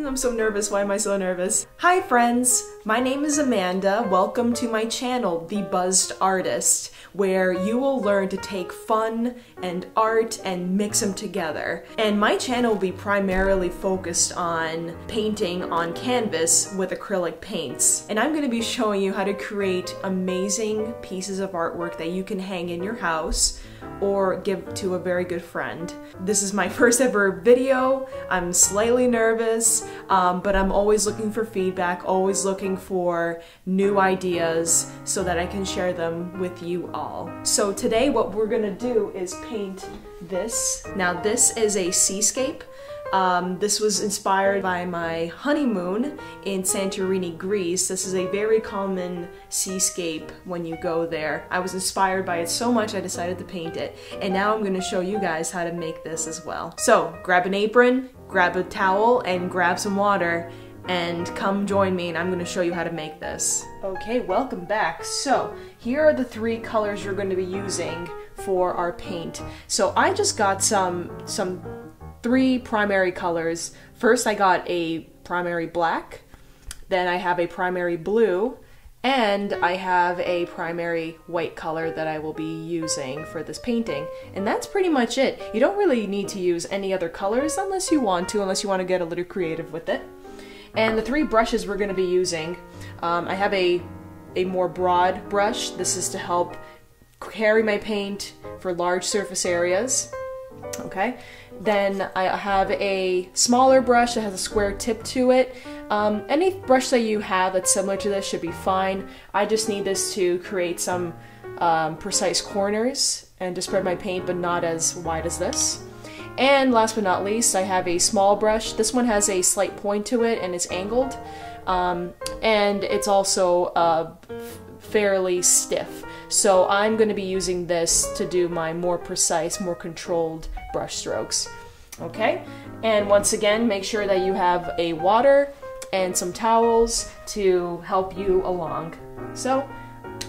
Mm, I'm so nervous. Why am I so nervous? Hi, friends. My name is Amanda. Welcome to my channel, The Buzzed Artist, where you will learn to take fun and art and mix them together. And my channel will be primarily focused on painting on canvas with acrylic paints. And I'm going to be showing you how to create amazing pieces of artwork that you can hang in your house or give to a very good friend. This is my first ever video. I'm slightly nervous, um, but I'm always looking for feedback, always looking for new ideas so that I can share them with you all. So today what we're gonna do is paint this. Now this is a seascape. Um, this was inspired by my honeymoon in Santorini, Greece. This is a very common seascape when you go there. I was inspired by it so much I decided to paint it. And now I'm going to show you guys how to make this as well. So grab an apron, grab a towel, and grab some water and come join me and I'm going to show you how to make this. Okay, welcome back. So here are the three colors you're going to be using for our paint. So I just got some some three primary colors. First, I got a primary black, then I have a primary blue, and I have a primary white color that I will be using for this painting. And that's pretty much it. You don't really need to use any other colors unless you want to, unless you want to get a little creative with it. And the three brushes we're going to be using, um, I have a, a more broad brush. This is to help carry my paint for large surface areas. Okay, then I have a smaller brush that has a square tip to it. Um, any brush that you have that's similar to this should be fine. I just need this to create some um, precise corners and to spread my paint, but not as wide as this. And last but not least, I have a small brush. This one has a slight point to it and it's angled. Um, and it's also uh, fairly stiff. So I'm going to be using this to do my more precise, more controlled brush strokes. Okay, and once again, make sure that you have a water and some towels to help you along. So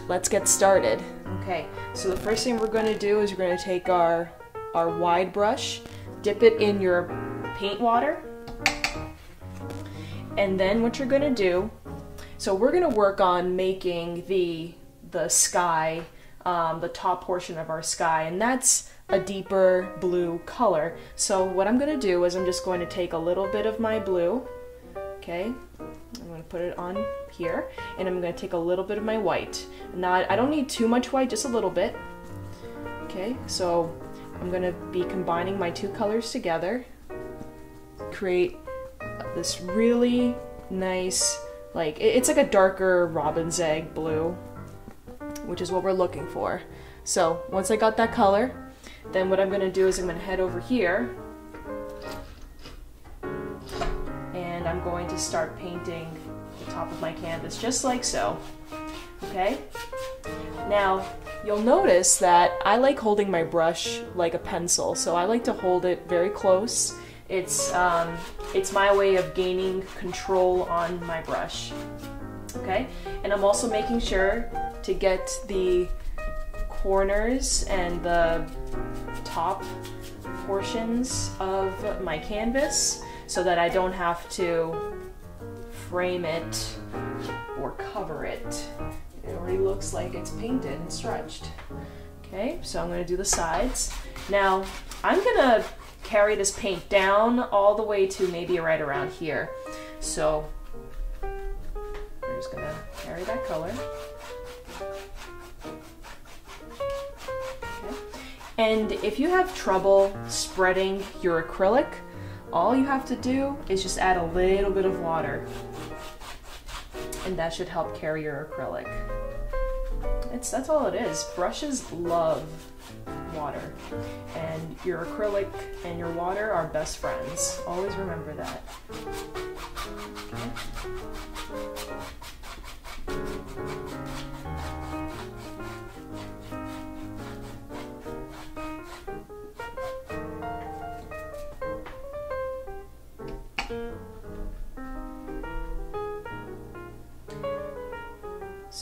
let's get started. Okay, so the first thing we're going to do is we're going to take our, our wide brush, dip it in your paint water, and then what you're going to do, so we're going to work on making the the sky, um, the top portion of our sky, and that's a deeper blue color. So what I'm going to do is I'm just going to take a little bit of my blue, okay, I'm going to put it on here, and I'm going to take a little bit of my white. Not, I don't need too much white, just a little bit. Okay, so I'm going to be combining my two colors together, create this really nice, like, it's like a darker robin's egg blue, which is what we're looking for. So once I got that color, then what I'm going to do is I'm going to head over here and I'm going to start painting the top of my canvas just like so. Okay? Now, you'll notice that I like holding my brush like a pencil, so I like to hold it very close. It's, um, it's my way of gaining control on my brush. Okay? And I'm also making sure to get the corners and the top portions of my canvas so that I don't have to frame it or cover it. It already looks like it's painted and stretched. Okay, so I'm gonna do the sides. Now, I'm gonna carry this paint down all the way to maybe right around here. So, I'm just gonna carry that color. And if you have trouble spreading your acrylic, all you have to do is just add a little bit of water. And that should help carry your acrylic. It's, that's all it is. Brushes love water. And your acrylic and your water are best friends. Always remember that. Okay.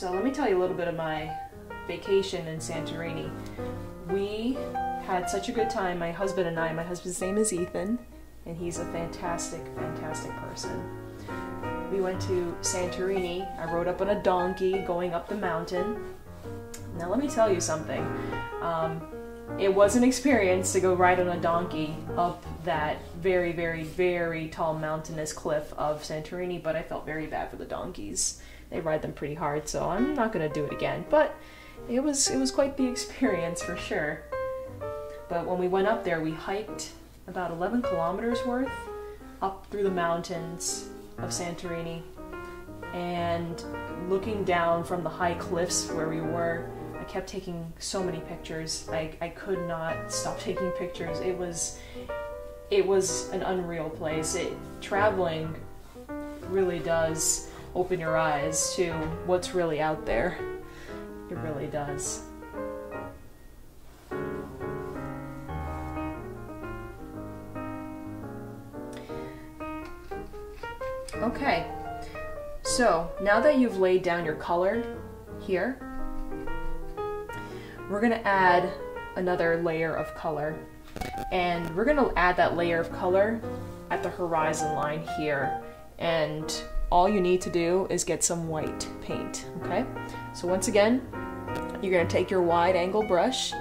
So let me tell you a little bit of my vacation in Santorini. We had such a good time, my husband and I. My husband's name is Ethan, and he's a fantastic, fantastic person. We went to Santorini. I rode up on a donkey going up the mountain. Now, let me tell you something. Um, it was an experience to go ride on a donkey up that very, very, very tall mountainous cliff of Santorini, but I felt very bad for the donkeys. They ride them pretty hard, so I'm not gonna do it again. But it was it was quite the experience for sure. But when we went up there, we hiked about 11 kilometers worth up through the mountains of Santorini, and looking down from the high cliffs where we were I kept taking so many pictures. I, I could not stop taking pictures. It was it was an unreal place. It traveling really does open your eyes to what's really out there. It really does. Okay, so now that you've laid down your color here, we're gonna add another layer of color. And we're gonna add that layer of color at the horizon line here. And all you need to do is get some white paint, okay? So once again, you're gonna take your wide angle brush,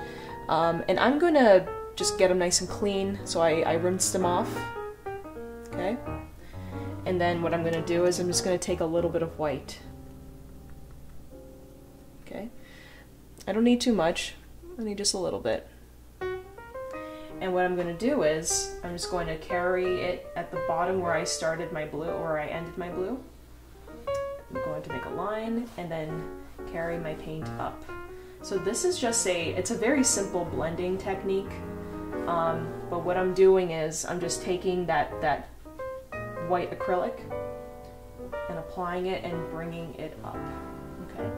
um, and I'm gonna just get them nice and clean. So I, I rinsed them off, okay? And then what I'm gonna do is I'm just gonna take a little bit of white, okay? I don't need too much. I need just a little bit. And what I'm going to do is I'm just going to carry it at the bottom where I started my blue or where I ended my blue. I'm going to make a line and then carry my paint up. So this is just a, it's a very simple blending technique. Um, but what I'm doing is I'm just taking that, that white acrylic and applying it and bringing it up, okay?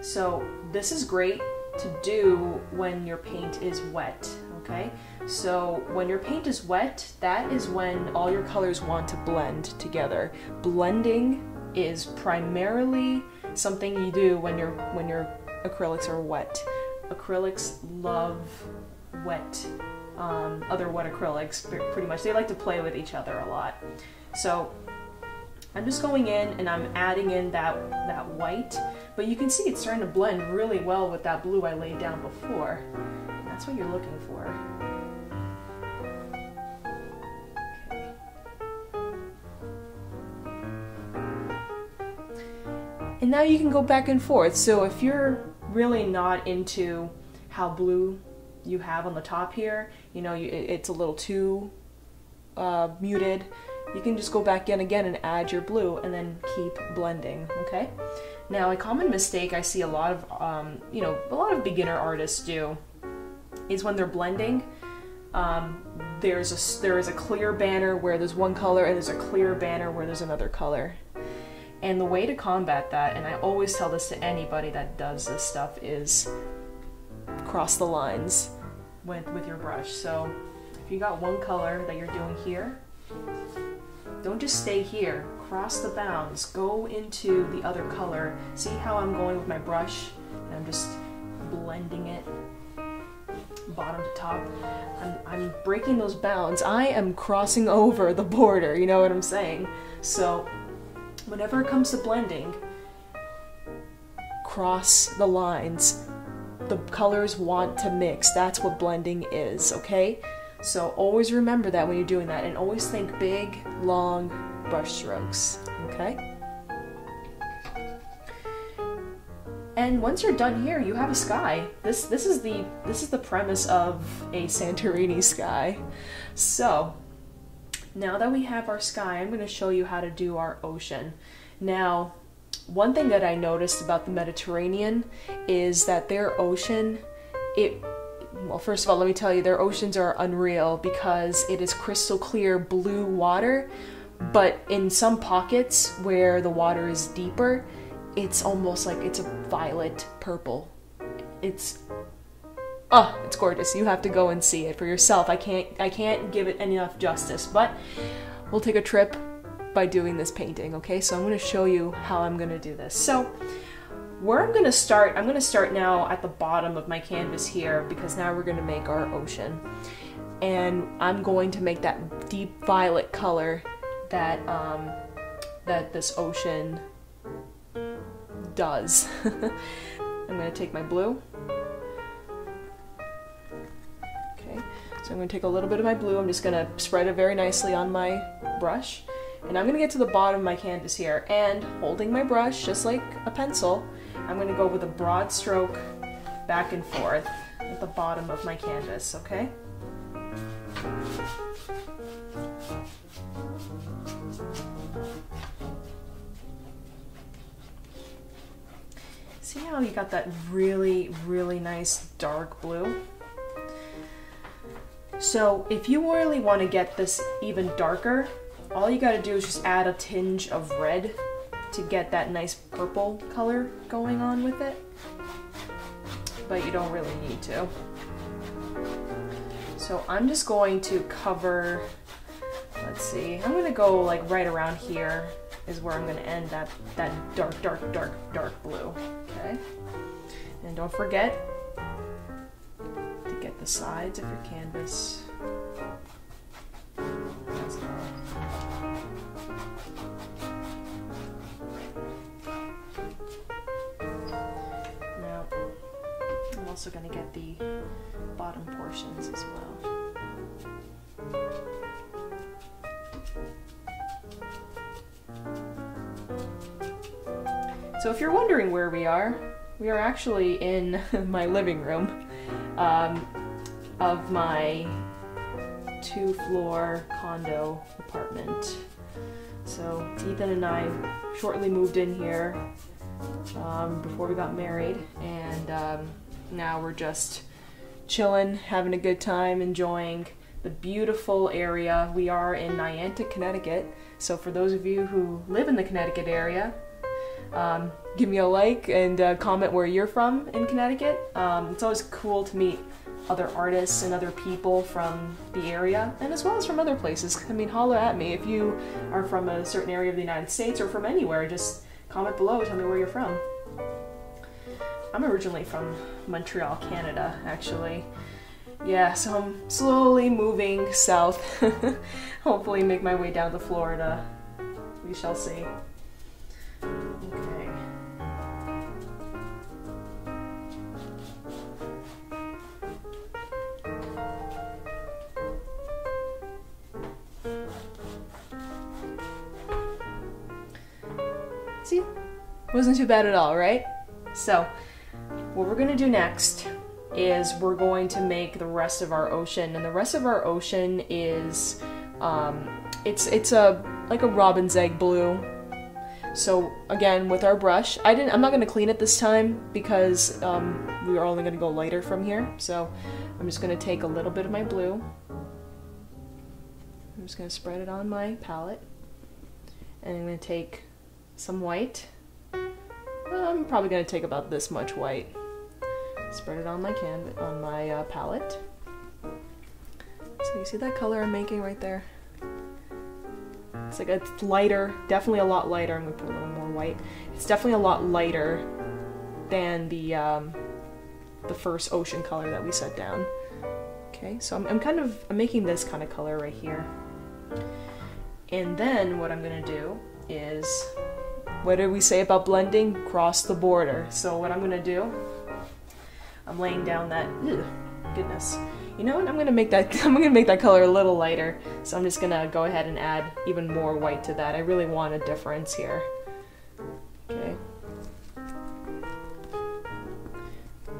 So this is great to do when your paint is wet, okay? So when your paint is wet, that is when all your colors want to blend together. Blending is primarily something you do when your when your acrylics are wet. Acrylics love wet, um, other wet acrylics pretty much. They like to play with each other a lot. So I'm just going in and I'm adding in that, that white, but you can see it's starting to blend really well with that blue I laid down before. That's what you're looking for. And now you can go back and forth. So if you're really not into how blue you have on the top here, you know, it's a little too uh, muted, you can just go back in again and add your blue and then keep blending, okay? Now, a common mistake I see a lot of, um, you know, a lot of beginner artists do is when they're blending, um, there's a, there is a clear banner where there's one color and there's a clear banner where there's another color. And the way to combat that, and I always tell this to anybody that does this stuff, is cross the lines with, with your brush. So if you got one color that you're doing here, don't just stay here. Cross the bounds. Go into the other color. See how I'm going with my brush? And I'm just blending it bottom to top. I'm, I'm breaking those bounds. I am crossing over the border, you know what I'm saying? So whenever it comes to blending, cross the lines. The colors want to mix. That's what blending is, okay? So always remember that when you're doing that and always think big, long brush strokes, okay? And once you're done here, you have a sky. This this is the this is the premise of a Santorini sky. So, now that we have our sky, I'm going to show you how to do our ocean. Now, one thing that I noticed about the Mediterranean is that their ocean it well, first of all, let me tell you, their oceans are unreal because it is crystal clear blue water, but in some pockets where the water is deeper, it's almost like it's a violet purple. It's oh, it's gorgeous. You have to go and see it for yourself. I can't I can't give it enough justice, but we'll take a trip by doing this painting, okay? So I'm going to show you how I'm going to do this. So, where I'm gonna start, I'm gonna start now at the bottom of my canvas here because now we're gonna make our ocean. and I'm going to make that deep violet color that um, that this ocean does. I'm to take my blue. Okay, so I'm going to take a little bit of my blue. I'm just going to spread it very nicely on my brush. And I'm going to get to the bottom of my canvas here. And holding my brush, just like a pencil, I'm going to go with a broad stroke back and forth at the bottom of my canvas, okay? See how you got that really, really nice dark blue? So if you really want to get this even darker, all you gotta do is just add a tinge of red to get that nice purple color going on with it. But you don't really need to. So I'm just going to cover, let's see, I'm gonna go like right around here is where I'm gonna end that, that dark, dark, dark, dark blue, okay? And don't forget to get the sides of your canvas also going to get the bottom portions as well. So if you're wondering where we are, we are actually in my living room um, of my two floor condo apartment. So Ethan and I shortly moved in here um, before we got married, and um, now we're just chilling, having a good time, enjoying the beautiful area. We are in Niantic, Connecticut. So for those of you who live in the Connecticut area, um, give me a like and uh, comment where you're from in Connecticut. Um, it's always cool to meet other artists and other people from the area, and as well as from other places. I mean, holla at me if you are from a certain area of the United States or from anywhere. Just comment below, tell me where you're from. I'm originally from Montreal, Canada, actually. Yeah, so I'm slowly moving south. Hopefully make my way down to Florida. We shall see. Okay. See? Wasn't too bad at all, right? So, what we're gonna do next is we're going to make the rest of our ocean, and the rest of our ocean is, um, it's it's a like a robin's egg blue. So again, with our brush, I didn't. I'm not gonna clean it this time because um, we are only gonna go lighter from here. So I'm just gonna take a little bit of my blue. I'm just gonna spread it on my palette, and I'm gonna take some white. I'm probably gonna take about this much white. Spread it on my canvas, on my uh, palette. So you see that color I'm making right there? It's like a lighter, definitely a lot lighter. I'm gonna put a little more white. It's definitely a lot lighter than the um, the first ocean color that we set down. Okay, so I'm, I'm kind of I'm making this kind of color right here. And then what I'm gonna do is what did we say about blending? Cross the border. So what I'm gonna do, I'm laying down that, goodness. You know what, I'm gonna make that, I'm gonna make that color a little lighter. So I'm just gonna go ahead and add even more white to that. I really want a difference here. Okay.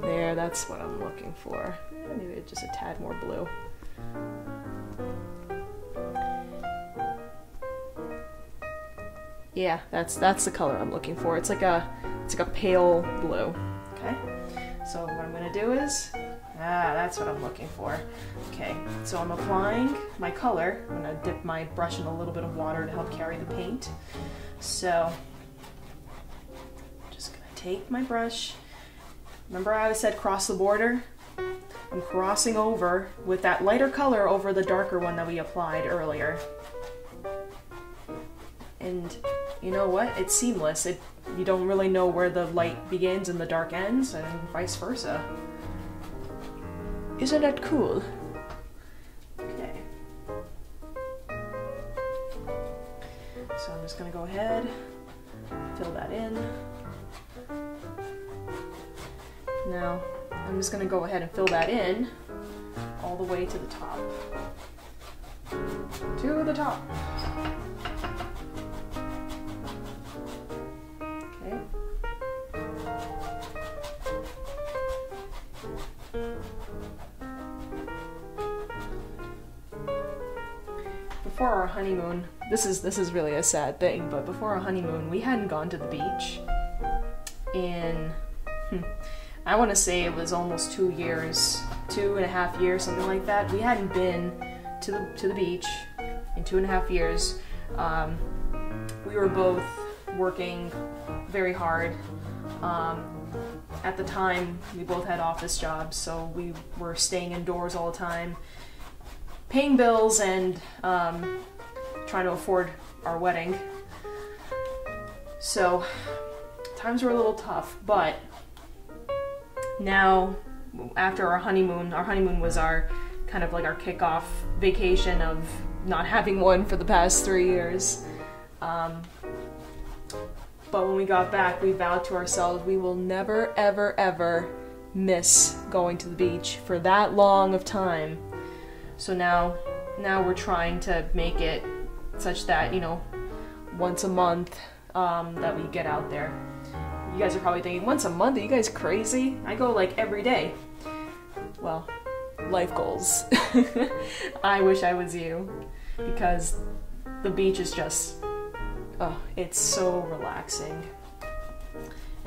There, that's what I'm looking for. Maybe just a tad more blue. Yeah, that's that's the color I'm looking for. It's like a it's like a pale blue. Okay. So what I'm gonna do is ah, that's what I'm looking for. Okay. So I'm applying my color. I'm gonna dip my brush in a little bit of water to help carry the paint. So just gonna take my brush. Remember I said cross the border? I'm crossing over with that lighter color over the darker one that we applied earlier. And you know what? It's seamless. It you don't really know where the light begins and the dark ends, and vice versa. Isn't that cool? Okay. So I'm just gonna go ahead, fill that in. Now, I'm just gonna go ahead and fill that in all the way to the top. To the top. Before our honeymoon, this is this is really a sad thing, but before our honeymoon, we hadn't gone to the beach in hmm, I want to say it was almost two years, two and a half years, something like that. We hadn't been to the to the beach in two and a half years. Um, we were both working very hard. Um, at the time, we both had office jobs, so we were staying indoors all the time, paying bills and um, trying to afford our wedding. So times were a little tough, but now after our honeymoon, our honeymoon was our kind of like our kickoff vacation of not having one for the past three years. Um, but when we got back, we vowed to ourselves we will never, ever, ever miss going to the beach for that long of time. So now, now we're trying to make it such that you know, once a month um, that we get out there. You guys are probably thinking, once a month? Are you guys crazy? I go like every day. Well, life goals. I wish I was you because the beach is just, oh, it's so relaxing.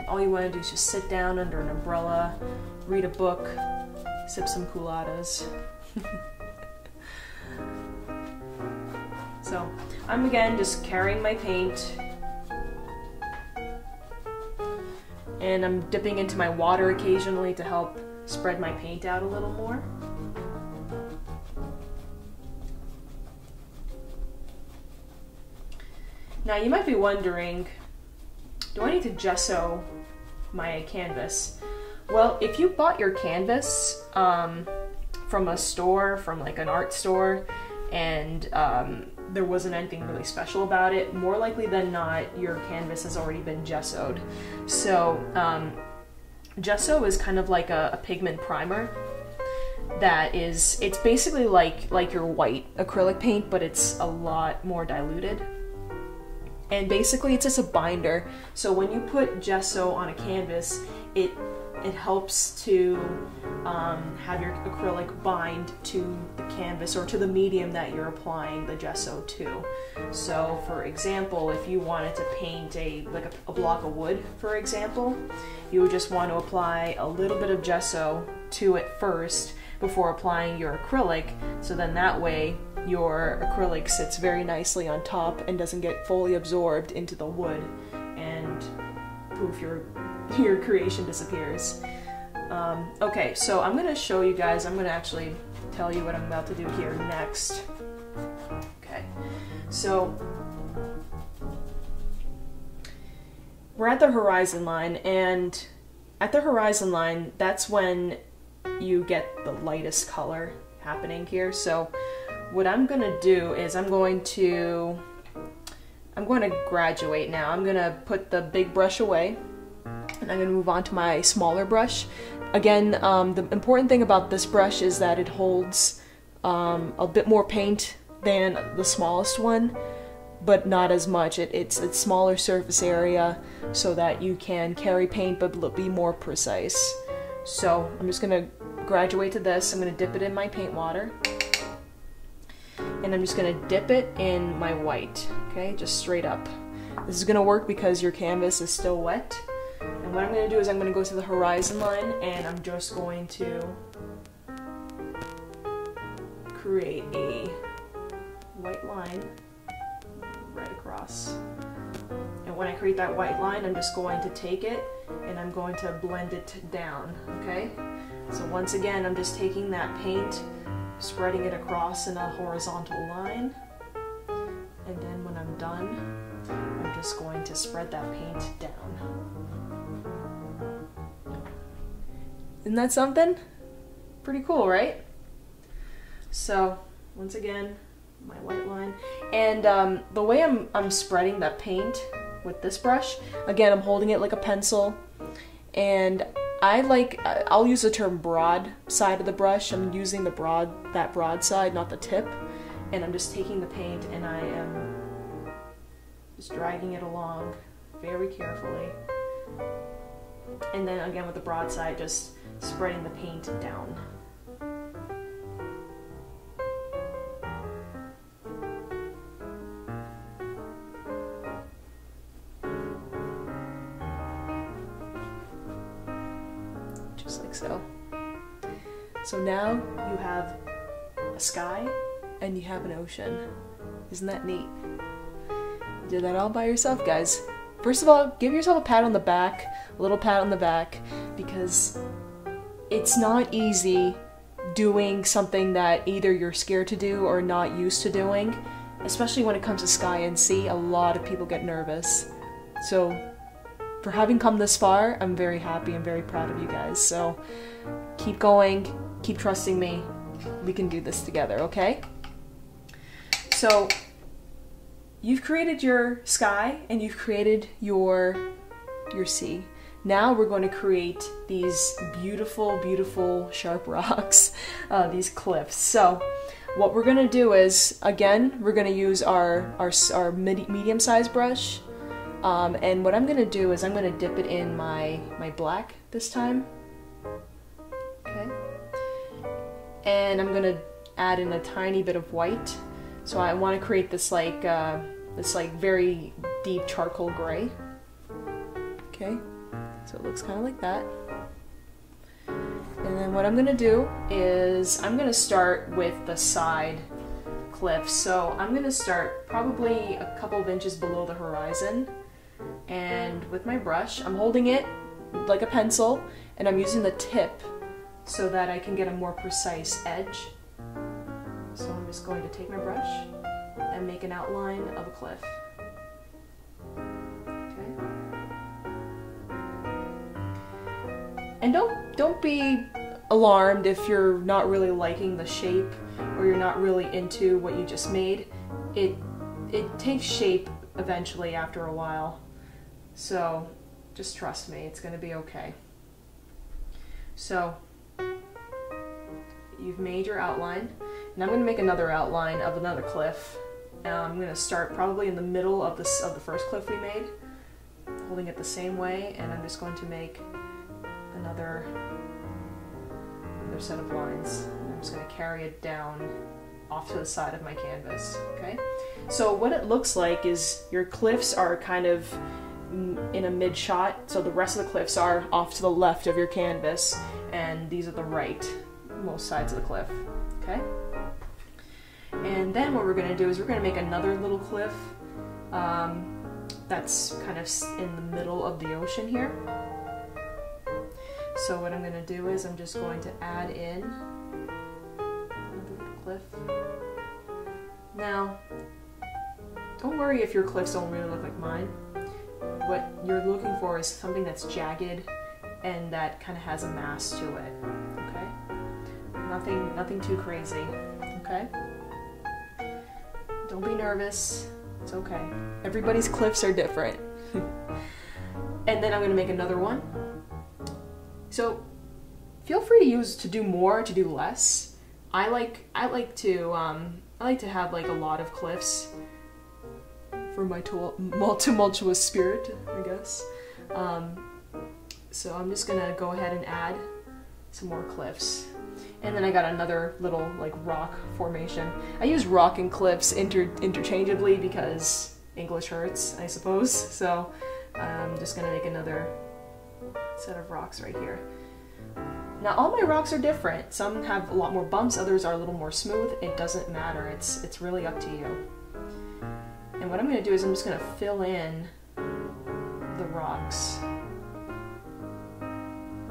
all you want to do is just sit down under an umbrella, read a book, sip some coladas. so, I'm again just carrying my paint and I'm dipping into my water occasionally to help spread my paint out a little more. Now you might be wondering, do I need to gesso my canvas? Well, if you bought your canvas um, from a store, from like an art store, and um, there wasn't anything really special about it, more likely than not, your canvas has already been gessoed. So, um, gesso is kind of like a, a pigment primer that is it's basically like like your white acrylic paint but it's a lot more diluted and basically it's just a binder so when you put gesso on a canvas it it helps to um, have your acrylic bind to the canvas or to the medium that you're applying the gesso to. So for example, if you wanted to paint a like a, a block of wood, for example, you would just want to apply a little bit of gesso to it first before applying your acrylic. So then that way your acrylic sits very nicely on top and doesn't get fully absorbed into the wood and poof, your your creation disappears. Um, okay, so I'm gonna show you guys, I'm gonna actually tell you what I'm about to do here next. Okay, so we're at the horizon line, and at the horizon line, that's when you get the lightest color happening here. So what I'm gonna do is I'm going to I'm going to graduate now. I'm going to put the big brush away and I'm going to move on to my smaller brush. Again, um, the important thing about this brush is that it holds um, a bit more paint than the smallest one, but not as much. It, it's a smaller surface area so that you can carry paint but be more precise. So I'm just going to graduate to this. I'm going to dip it in my paint water. And I'm just going to dip it in my white, okay, just straight up. This is going to work because your canvas is still wet. And what I'm going to do is I'm going to go to the horizon line and I'm just going to create a white line right across. And when I create that white line, I'm just going to take it and I'm going to blend it down, okay? So once again, I'm just taking that paint, spreading it across in a horizontal line. And then when I'm done, I'm just going to spread that paint down. Isn't that something? Pretty cool, right? So, once again, my white line. And um, the way I'm, I'm spreading that paint with this brush, again, I'm holding it like a pencil. And I like, I'll use the term broad side of the brush. I'm using the broad, that broad side, not the tip. And I'm just taking the paint and I am just dragging it along very carefully. And then again with the broad side, just spreading the paint down. Just like so. So now you have a sky and you have an ocean. Isn't that neat? You did that all by yourself, guys. First of all, give yourself a pat on the back, a little pat on the back, because it's not easy doing something that either you're scared to do or not used to doing, especially when it comes to sky and sea. A lot of people get nervous. So, for having come this far, I'm very happy and very proud of you guys. So, keep going, keep trusting me. We can do this together, okay? So, you've created your sky and you've created your your sea. Now we're going to create these beautiful, beautiful sharp rocks, uh, these cliffs. So what we're going to do is, again, we're going to use our, our, our medium-sized brush. Um, and what I'm going to do is I'm going to dip it in my, my black this time. Okay. And I'm going to add in a tiny bit of white. So I want to create this like, uh, this like very deep charcoal gray. Okay. So it looks kind of like that. And then what I'm gonna do is I'm gonna start with the side cliff. So I'm gonna start probably a couple of inches below the horizon. And with my brush, I'm holding it like a pencil and I'm using the tip so that I can get a more precise edge. So I'm just going to take my brush and make an outline of a cliff. And don't don't be alarmed if you're not really liking the shape or you're not really into what you just made. It it takes shape eventually after a while. So just trust me, it's going to be okay. So you've made your outline, and I'm going to make another outline of another cliff. I'm going to start probably in the middle of this of the first cliff we made, holding it the same way, and I'm just going to make another, another set of lines. I'm just going to carry it down off to the side of my canvas, okay? So what it looks like is your cliffs are kind of in a mid shot, so the rest of the cliffs are off to the left of your canvas, and these are the right, most sides of the cliff, okay? And then what we're going to do is we're going to make another little cliff um, that's kind of in the middle of the ocean here. So what I'm going to do is I'm just going to add in another cliff. Now, don't worry if your cliffs don't really look like mine. What you're looking for is something that's jagged and that kind of has a mass to it. Okay? Nothing, nothing too crazy. Okay? Don't be nervous. It's okay. Everybody's cliffs are different. and then I'm to make another one. So feel free to use to do more, to do less. I like I like to um, I like to have like a lot of cliffs for my tumultuous spirit, I guess. Um, so I'm just gonna go ahead and add some more cliffs. And then I got another little like rock formation. I use rock and cliffs inter interchangeably because English hurts, I suppose. So I'm just gonna make another set of rocks right here. Now all my rocks are different. Some have a lot more bumps, others are a little more smooth. It doesn't matter, it's, it's really up to you. And what I'm gonna do is I'm just gonna fill in the rocks.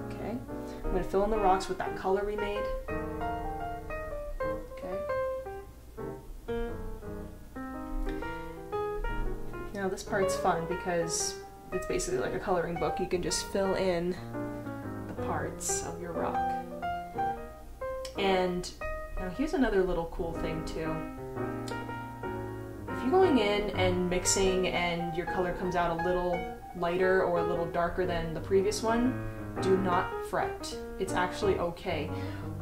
Okay, I'm gonna fill in the rocks with that color we made. Okay. Now this part's fun because it's basically like a coloring book. You can just fill in the parts of your rock. And now here's another little cool thing too. If you're going in and mixing and your color comes out a little lighter or a little darker than the previous one, do not fret. It's actually okay.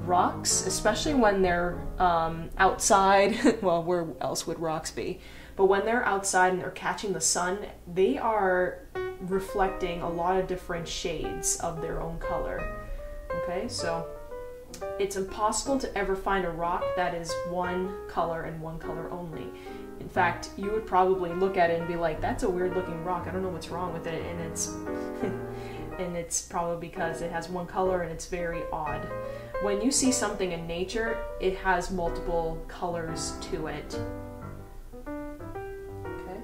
Rocks, especially when they're um, outside, well, where else would rocks be? But when they're outside and they're catching the sun, they are reflecting a lot of different shades of their own color. Okay, so it's impossible to ever find a rock that is one color and one color only. In fact, you would probably look at it and be like, "That's a weird looking rock. I don't know what's wrong with it." And it's and it's probably because it has one color and it's very odd. When you see something in nature, it has multiple colors to it. Okay,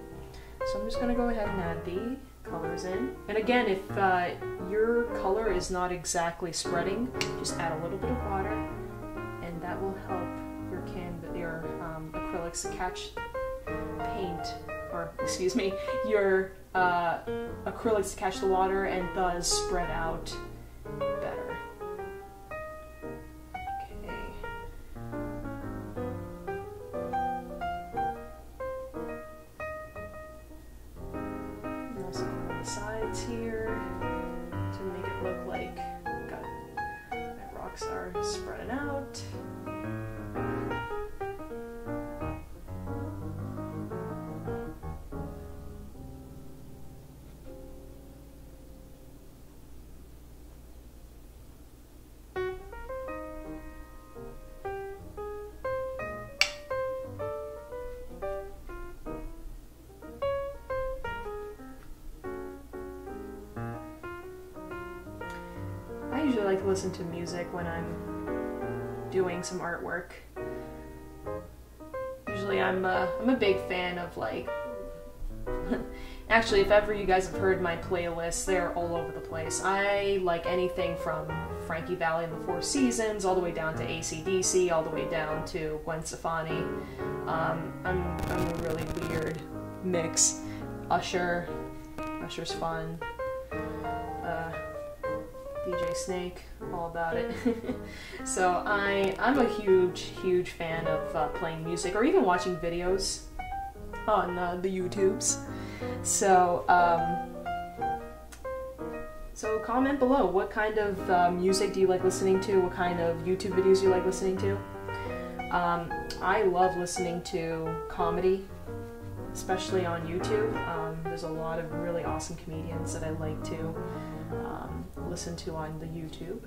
so I'm just gonna go ahead and add the colors in. And again, if uh, your color is not exactly spreading, just add a little bit of water and that will help your can your um, acrylics to catch paint, or excuse me, your uh, acrylics to catch the water and thus spread out better. Usually like listen to music when I'm doing some artwork. Usually I'm a, I'm a big fan of like Actually, if ever you guys have heard my playlists, they're all over the place. I like anything from Frankie Valli and the Four Seasons, all the way down to ACDC, all the way down to Gwen Stefani. Um, I'm, I'm a really weird mix. Usher, Usher's fun. Snake, all about it. so I, I'm a huge, huge fan of uh, playing music or even watching videos on uh, the YouTubes. So, um, so comment below. What kind of uh, music do you like listening to? What kind of YouTube videos do you like listening to? Um, I love listening to comedy, especially on YouTube. Um, there's a lot of really awesome comedians that I like to listen to on the YouTube.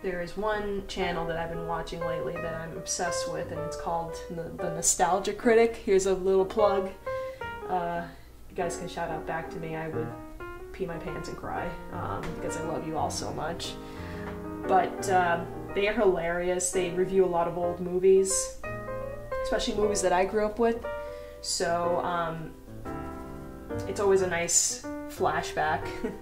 There is one channel that I've been watching lately that I'm obsessed with, and it's called the, the Nostalgia Critic. Here's a little plug. Uh, you guys can shout out back to me. I would pee my pants and cry um, because I love you all so much. But uh, they are hilarious. They review a lot of old movies especially movies that I grew up with. So um, it's always a nice flashback.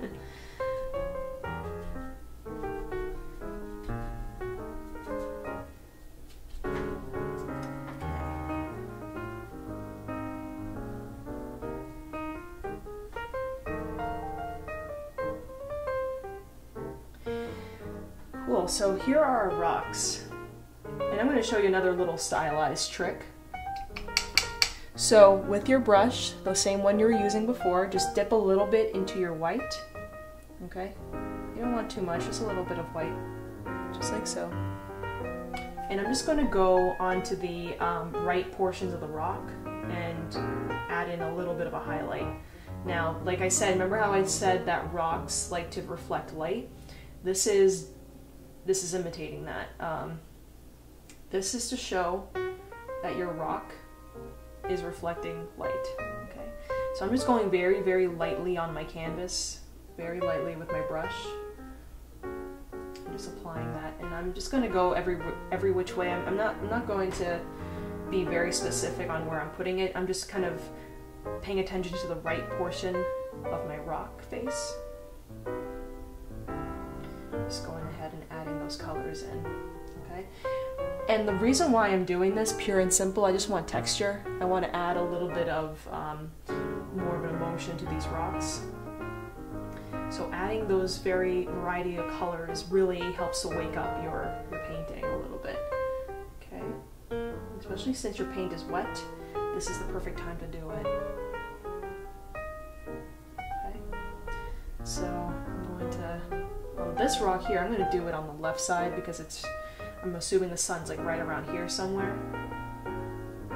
Cool, so here are our rocks. And I'm going to show you another little stylized trick. So with your brush, the same one you were using before, just dip a little bit into your white. Okay? You don't want too much, just a little bit of white. Just like so. And I'm just going to go onto the um, right portions of the rock and add in a little bit of a highlight. Now, like I said, remember how I said that rocks like to reflect light? This is this is imitating that. Um, this is to show that your rock is reflecting light. Okay, so I'm just going very, very lightly on my canvas, very lightly with my brush. I'm just applying that, and I'm just going to go every every which way. I'm, I'm not I'm not going to be very specific on where I'm putting it. I'm just kind of paying attention to the right portion of my rock face. Just going ahead and adding those colors in. Okay. And the reason why I'm doing this, pure and simple, I just want texture. I want to add a little bit of um, more of an emotion to these rocks. So adding those very variety of colors really helps to wake up your, your painting a little bit. Okay, Especially since your paint is wet, this is the perfect time to do it. Okay. So I'm going to, on this rock here, I'm going to do it on the left side because it's I'm assuming the sun's like right around here somewhere.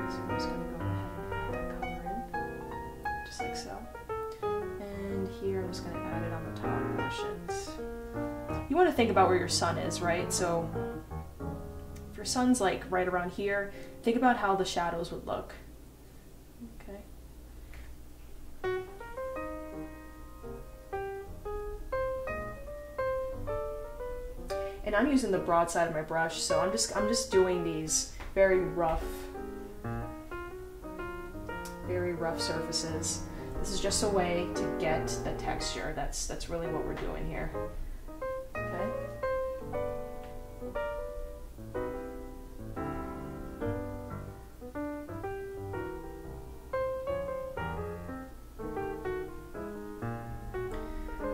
So I'm just to go ahead and put that color in, just like so. And here I'm just to add it on the top portions. You want to think about where your sun is, right? So if your sun's like right around here, think about how the shadows would look. And I'm using the broad side of my brush, so I'm just I'm just doing these very rough very rough surfaces. This is just a way to get the texture. That's that's really what we're doing here. Okay.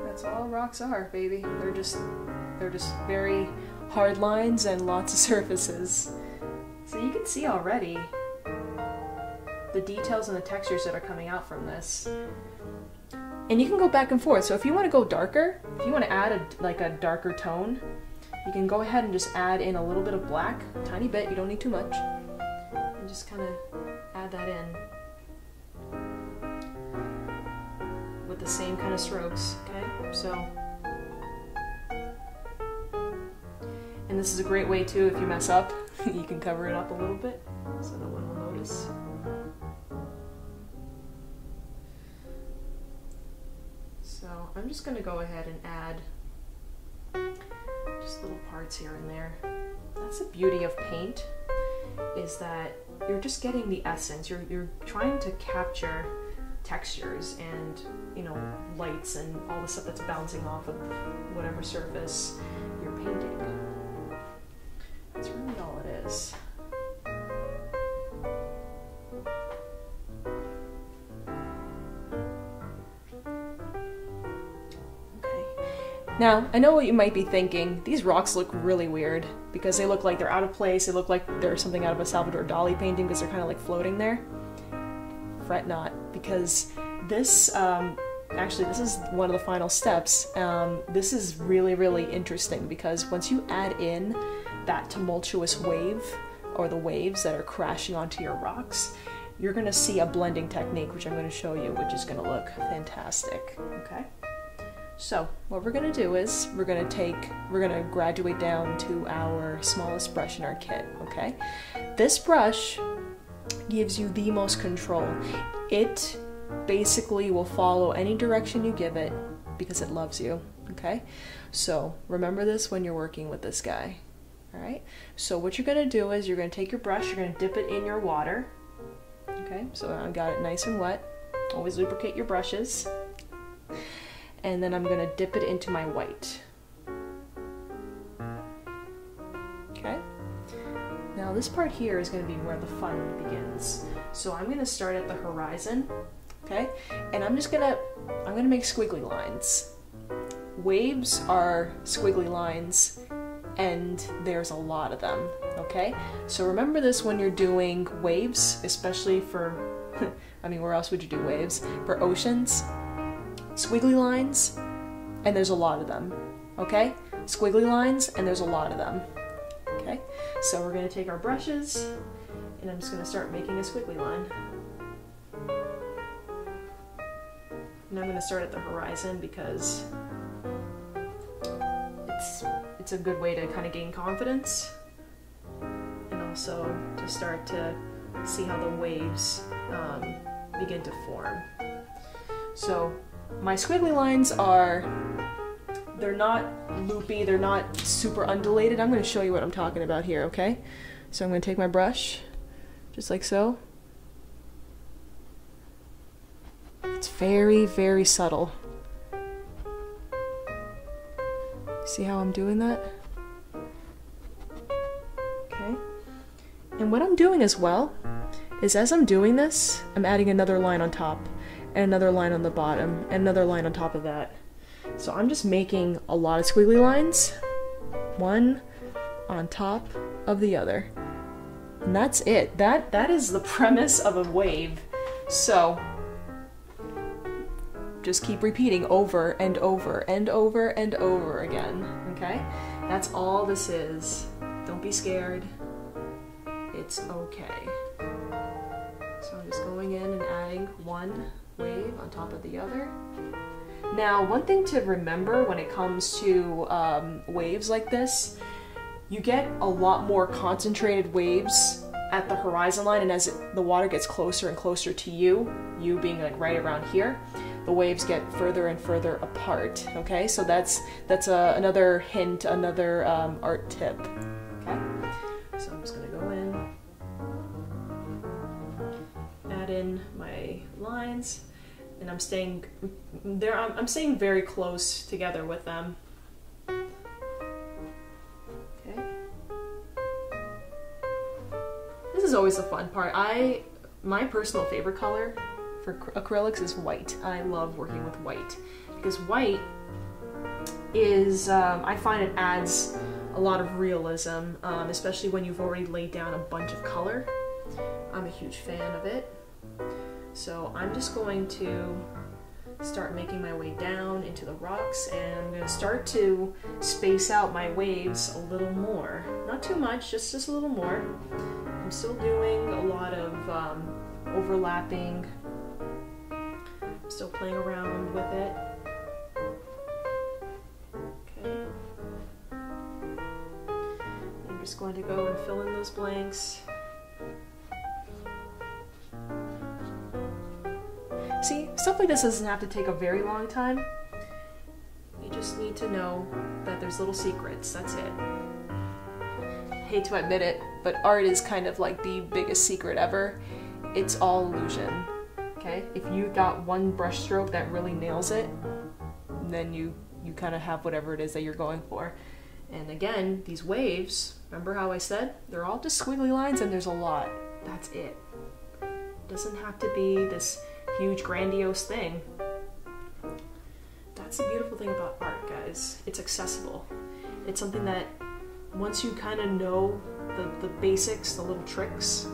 That's all rocks are, baby. They're just they're just very hard lines and lots of surfaces. So you can see already the details and the textures that are coming out from this. And you can go back and forth. So if you want to go darker, if you want to add a, like a darker tone, you can go ahead and just add in a little bit of black, tiny bit, you don't need too much. And just kind of add that in. With the same kind of strokes, okay? So, is a great way too, if you mess up, you can cover it up a little bit so no one will notice. So I'm just going to go ahead and add just little parts here and there. That's the beauty of paint, is that you're just getting the essence. You're, you're trying to capture textures and, you know, lights and all the stuff that's bouncing off of whatever surface you're painting. Now, I know what you might be thinking. These rocks look really weird because they look like they're out of place. They look like they're something out of a Salvador Dali painting because they're kind of like floating there. Fret not, because this, um, actually, this is one of the final steps. Um, this is really, really interesting because once you add in that tumultuous wave or the waves that are crashing onto your rocks, you're going to see a blending technique, which I'm going to show you, which is going to look fantastic. Okay. So what we're gonna do is we're gonna take, we're gonna graduate down to our smallest brush in our kit, okay? This brush gives you the most control. It basically will follow any direction you give it because it loves you, okay? So remember this when you're working with this guy, all right? So what you're gonna do is you're gonna take your brush, you're gonna dip it in your water, okay? So I've got it nice and wet. Always lubricate your brushes and then I'm gonna dip it into my white. Okay? Now this part here is gonna be where the fun begins. So I'm gonna start at the horizon, okay? And I'm just gonna, I'm gonna make squiggly lines. Waves are squiggly lines and there's a lot of them, okay? So remember this when you're doing waves, especially for, I mean, where else would you do waves? For oceans, squiggly lines, and there's a lot of them, okay? Squiggly lines, and there's a lot of them, okay? So we're gonna take our brushes, and I'm just gonna start making a squiggly line. And I'm gonna start at the horizon because it's, a good way to kind of gain confidence, and also to start to see how the waves um, begin to form. So my squiggly lines are, they're not loopy, they're not super undulated. I'm going to show you what I'm talking about here, okay? So I'm going to take my brush, just like so. It's very, very subtle. See how I'm doing that? Okay. And what I'm doing as well is as I'm doing this, I'm adding another line on top and another line on the bottom, and another line on top of that. So I'm just making a lot of squiggly lines, one on top of the other. And that's it. That that is the premise of a wave. So just keep repeating over and over and over and over again. Okay? That's all this is. Don't be scared. It's okay. So I'm just going in and adding one wave on top of the other. Now, one thing to remember when it comes to um, waves like this, you get a lot more concentrated waves at the horizon line, and as the water gets closer and closer to you, you being like right around here, the waves get further and further apart. Okay, so that's that's another hint, another um, art tip. Okay, so I'm just gonna go in, add in my lines, and I'm staying there. I'm, I'm staying very close together with them. Okay. This is always the fun part. I my personal favorite color for acrylics is white. I love working with white because white is, um, I find it adds a lot of realism, um, especially when you've already laid down a bunch of color. I'm a huge fan of it. So I'm just going to start making my way down into the rocks and I'm going to start to space out my waves a little more. Not too much, just, just a little more. I'm still doing a lot of um, overlapping Still playing around with it. Okay. I'm just going to go and fill in those blanks. See, stuff like this doesn't have to take a very long time. You just need to know that there's little secrets, that's it. hate to admit it, but art is kind of like the biggest secret ever. It's all illusion okay? If you got one brush stroke that really nails it, then you, you kind of have whatever it is that you're going for. And again, these waves, remember how I said? They're all just squiggly lines and there's a lot. That's it. It doesn't have to be this huge grandiose thing. That's the beautiful thing about art, guys. It's accessible. It's something that once you kind of know the, the basics, the little tricks,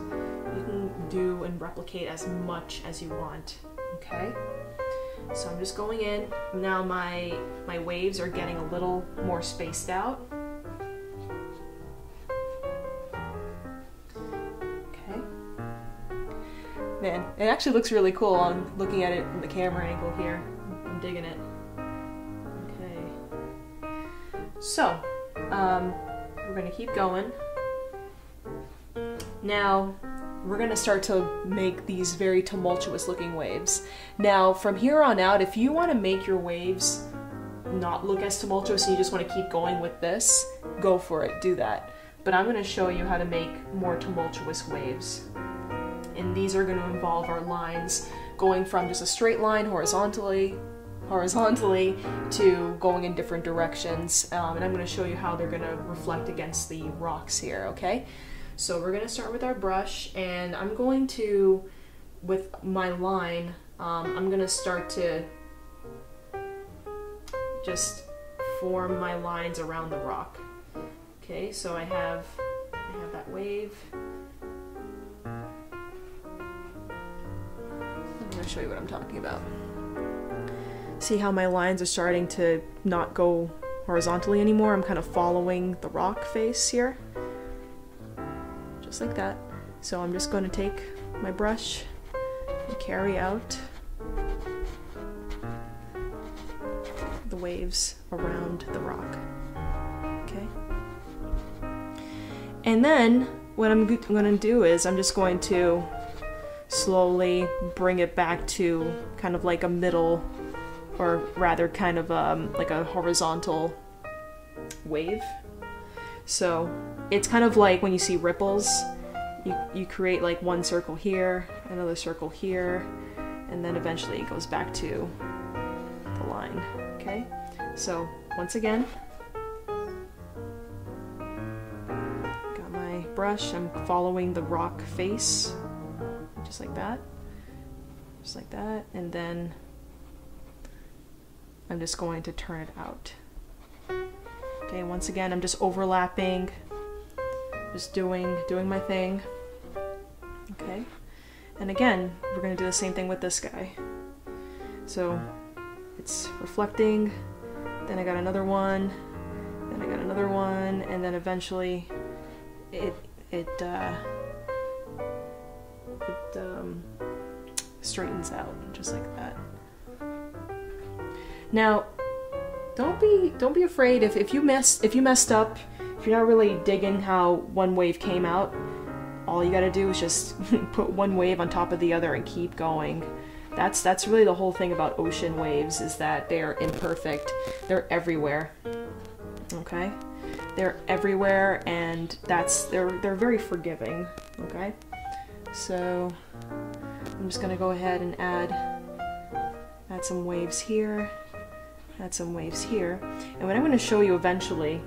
do and replicate as much as you want, okay? So I'm just going in. Now my, my waves are getting a little more spaced out. Okay. Man, it actually looks really cool on looking at it from the camera angle here. I'm digging it. Okay. So, um, we're gonna keep going. Now, we're going to start to make these very tumultuous looking waves. Now, from here on out, if you want to make your waves not look as tumultuous and you just want to keep going with this, go for it, do that. But I'm going to show you how to make more tumultuous waves. And these are going to involve our lines going from just a straight line horizontally horizontally to going in different directions. Um, and I'm going to show you how they're going to reflect against the rocks here, okay? So we're going to start with our brush and I'm going to, with my line, um, I'm going to start to just form my lines around the rock. Okay, so I have, I have that wave. I'm going to show you what I'm talking about. See how my lines are starting to not go horizontally anymore? I'm kind of following the rock face here just like that. So I'm just going to take my brush and carry out the waves around the rock. Okay? And then what I'm going to do is I'm just going to slowly bring it back to kind of like a middle or rather kind of um, like a horizontal wave. So it's kind of like when you see ripples, you, you create like one circle here, another circle here, and then eventually it goes back to the line, okay? So once again, got my brush, I'm following the rock face, just like that, just like that, and then I'm just going to turn it out. Okay, once again, I'm just overlapping, just doing, doing my thing. Okay, and again, we're gonna do the same thing with this guy. So it's reflecting, then I got another one, then I got another one, and then eventually it it uh, it um, straightens out just like that. Now, don't be don't be afraid if, if you mess if you messed up, if you're not really digging how one wave came out, all you gotta do is just put one wave on top of the other and keep going. That's that's really the whole thing about ocean waves is that they are imperfect. They're everywhere. Okay? They're everywhere and that's they're they're very forgiving. Okay? So I'm just gonna go ahead and add add some waves here, add some waves here. And what I'm gonna show you eventually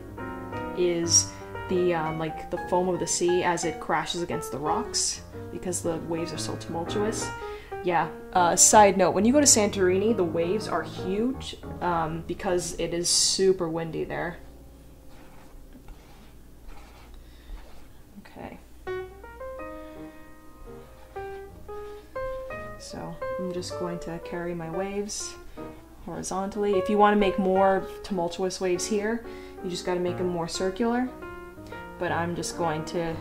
is the um, like the foam of the sea as it crashes against the rocks because the waves are so tumultuous. Yeah. Uh, side note: When you go to Santorini, the waves are huge um, because it is super windy there. Okay. So I'm just going to carry my waves horizontally. If you want to make more tumultuous waves here, you just got to make them more circular. But I'm just going to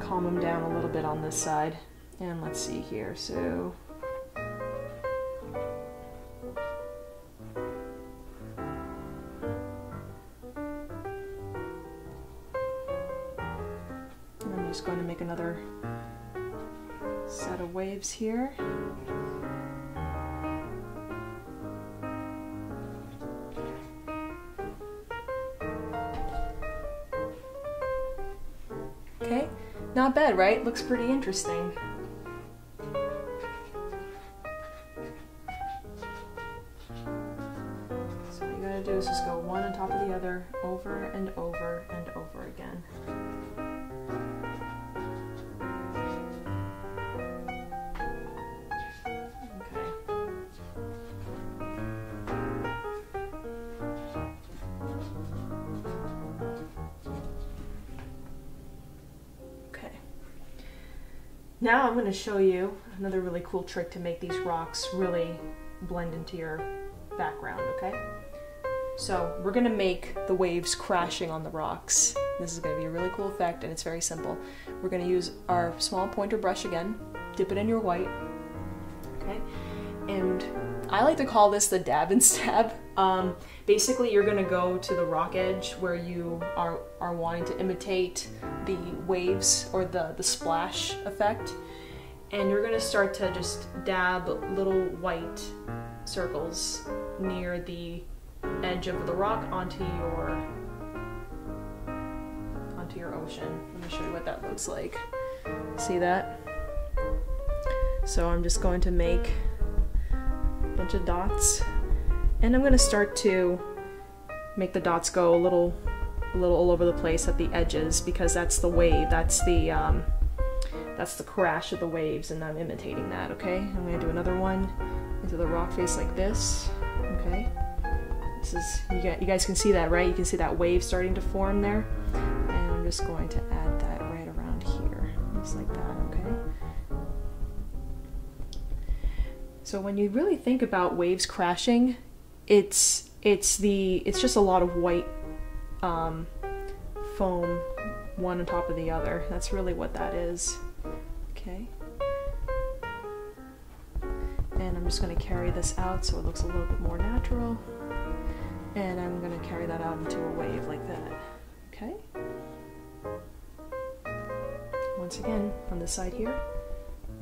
calm them down a little bit on this side. And let's see here, so... I'm just going to make another set of waves here. Not bad, right? Looks pretty interesting. Going to show you another really cool trick to make these rocks really blend into your background, okay? So we're going to make the waves crashing on the rocks. This is going to be a really cool effect and it's very simple. We're going to use our small pointer brush again, dip it in your white, okay? And I like to call this the dab and stab. Um, basically, you're gonna go to the rock edge where you are, are wanting to imitate the waves or the, the splash effect. And you're gonna start to just dab little white circles near the edge of the rock onto your onto your ocean. Let me show you what that looks like. See that? So I'm just going to make a bunch of dots and I'm going to start to make the dots go a little a little all over the place at the edges because that's the wave that's the um, that's the crash of the waves and I'm imitating that okay? I'm to do another one into the rock face like this okay? This is you, you guys can see that right? You can see that wave starting to form there. And I'm just going to add that right around here just like that okay? So when you really think about waves crashing, it's it's the it's just a lot of white um, foam, one on top of the other. That's really what that is. Okay. And I'm just going to carry this out so it looks a little bit more natural. And I'm going to carry that out into a wave like that. Okay. Once again, on this side here,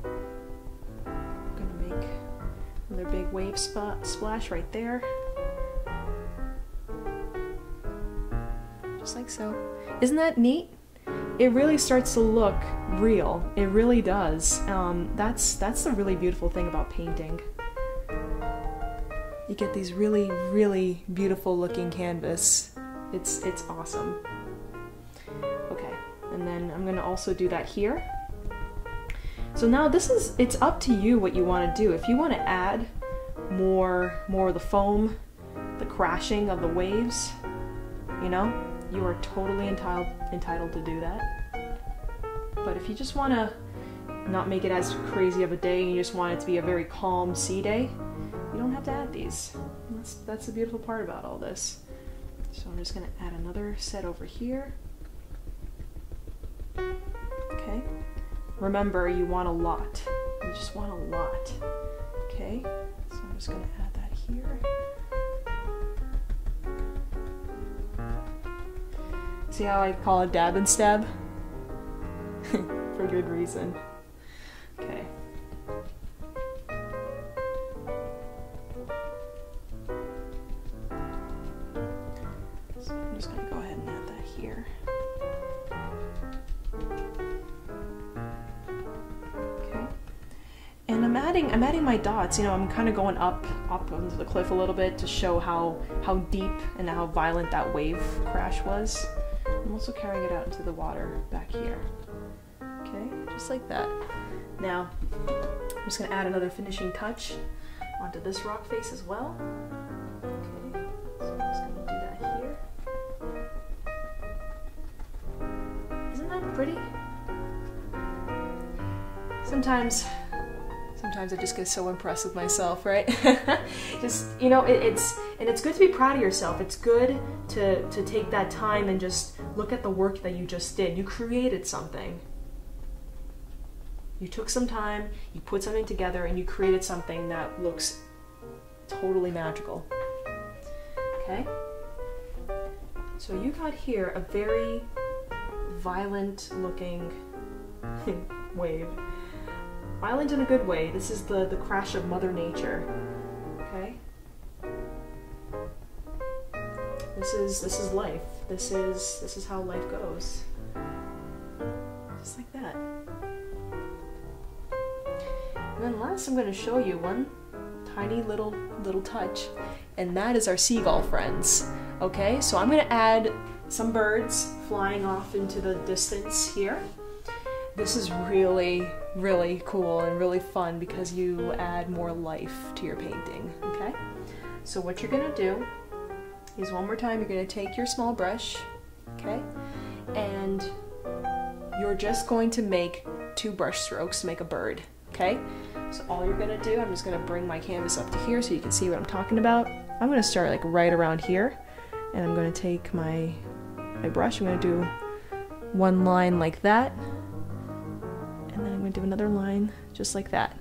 I'm going to make Another big wave spot splash right there. Just like so. Isn't that neat? It really starts to look real. It really does. Um, that's that's the really beautiful thing about painting. You get these really, really beautiful looking canvas. It's it's awesome. Okay, and then I'm gonna also do that here. So now this is, it's up to you what you want to do. If you want to add more, more of the foam, the crashing of the waves, you know, you are totally entitled, entitled to do that. But if you just want to not make it as crazy of a day and you just want it to be a very calm sea day, you don't have to add these. That's, that's the beautiful part about all this. So I'm just gonna add another set over here. Okay. Remember, you want a lot. You just want a lot. Okay. So I'm just gonna add that here. See how I call it dab and stab? For good reason. Okay. So I'm just gonna go ahead and add that here. Okay. And I'm adding I'm adding my dots, you know, I'm kind of going up up onto the cliff a little bit to show how how deep and how violent that wave crash was. Also carrying it out into the water back here. Okay, just like that. Now, I'm just gonna add another finishing touch onto this rock face as well. Okay, so I'm just gonna do that here. Isn't that pretty? Sometimes, sometimes I just get so impressed with myself, right? just, you know, it, it's, and it's good to be proud of yourself. It's good to, to take that time and just look at the work that you just did. You created something. You took some time, you put something together, and you created something that looks totally magical. Okay? So you got here a very violent looking wave. Violent in a good way. This is the, the crash of Mother Nature. This is this is life. This is this is how life goes. Just like that. And then last I'm going to show you one tiny little little touch and that is our seagull friends. Okay, so I'm going to add some birds flying off into the distance here. This is really, really cool and really fun because you add more life to your painting, okay? So what you're gonna do is one more time, you're gonna take your small brush, okay? And you're just going to make two brush strokes to make a bird, okay? So all you're gonna do, I'm just gonna bring my canvas up to here so you can see what I'm talking about. I'm gonna start like right around here and I'm gonna take my, my brush, I'm gonna do one line like that and then I'm going to do another line just like that.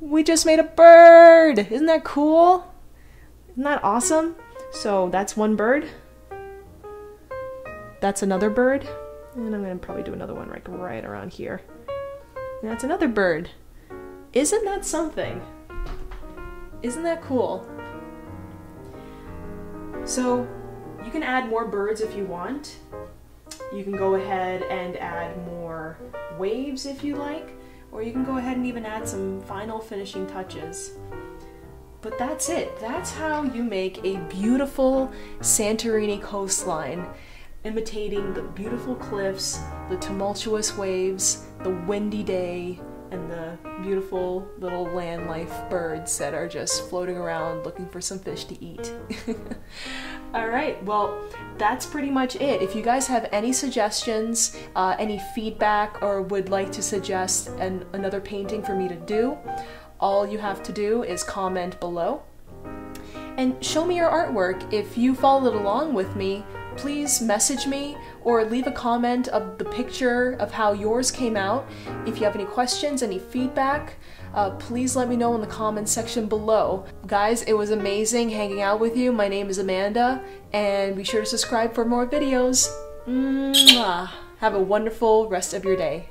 We just made a bird! Isn't that cool? Isn't that awesome? So that's one bird. That's another bird. And I'm to probably do another one right, right around here. And that's another bird. Isn't that something? Isn't that cool? So you can add more birds if you want. You can go ahead and add more waves if you like, or you can go ahead and even add some final finishing touches. But that's it. That's how you make a beautiful Santorini coastline, imitating the beautiful cliffs, the tumultuous waves, the windy day, and the beautiful little land life birds that are just floating around looking for some fish to eat. All right, well, that's pretty much it. If you guys have any suggestions, uh, any feedback, or would like to suggest an, another painting for me to do, all you have to do is comment below. And show me your artwork. If you followed along with me, please message me or leave a comment of the picture of how yours came out. If you have any questions, any feedback, uh, please let me know in the comments section below. Guys, it was amazing hanging out with you. My name is Amanda, and be sure to subscribe for more videos. Mwah. Have a wonderful rest of your day.